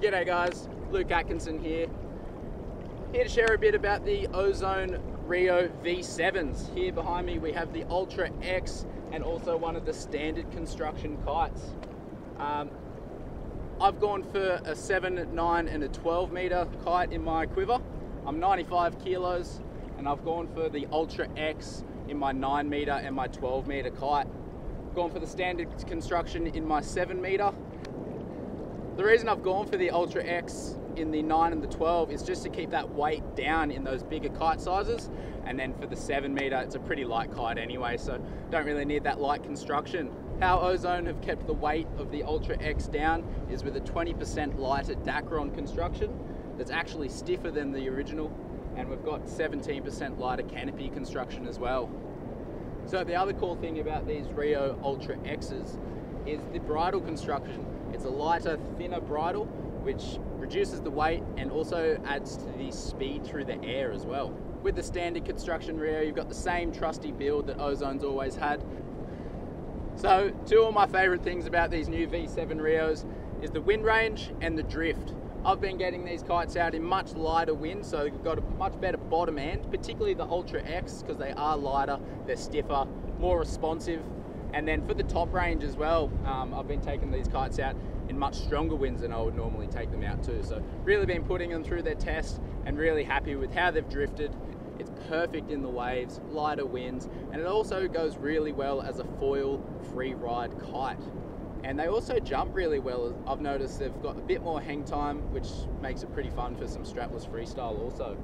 G'day guys, Luke Atkinson here. Here to share a bit about the Ozone Reo V7s. Here behind me we have the Ultra X and also one of the standard construction kites. Um, I've gone for a 7, 9 and a 12 meter kite in my quiver. I'm 95 kilos and I've gone for the Ultra X in my 9 meter and my 12 meter kite. Gone for the standard construction in my 7 meter the reason I've gone for the Ultra X in the 9 and the 12 is just to keep that weight down in those bigger kite sizes. And then for the 7 meter, it's a pretty light kite anyway, so don't really need that light construction. How Ozone have kept the weight of the Ultra X down is with a 20% lighter Dacron construction that's actually stiffer than the original. And we've got 17% lighter canopy construction as well. So the other cool thing about these Reo Ultra X's is the bridle construction. It's a lighter, thinner bridle, which reduces the weight and also adds to the speed through the air as well. With the standard construction Reo, you've got the same trusty build that Ozone's always had. So two of my favorite things about these new V7 Reos is the wind range and the drift. I've been getting these kites out in much lighter wind, so you've got a much better bottom end, particularly the Ultra X, because they are lighter, they're stiffer, more responsive, and then for the top range as well, um, I've been taking these kites out in much stronger winds than I would normally take them out too. So really been putting them through their test and really happy with how they've drifted. It's perfect in the waves, lighter winds, and it also goes really well as a foil free ride kite. And they also jump really well. I've noticed they've got a bit more hang time, which makes it pretty fun for some strapless freestyle also.